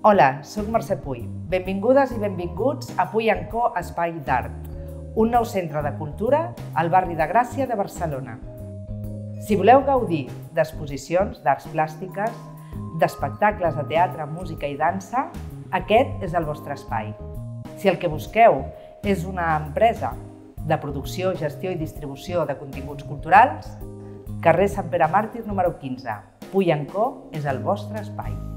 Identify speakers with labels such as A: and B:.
A: Hola, sóc Mercè Puy. Benvingudes i benvinguts a Puy Co Espai d'Art, un nou centre de cultura al barri de Gràcia de Barcelona. Si voleu gaudir d'exposicions d'arts plàstiques, d'espectacles de teatre, música i dansa, aquest és el vostre espai. Si el que busqueu és una empresa de producció, gestió i distribució de continguts culturals, carrer Sant Pere Màrtir número 15. Puy Co és el vostre espai.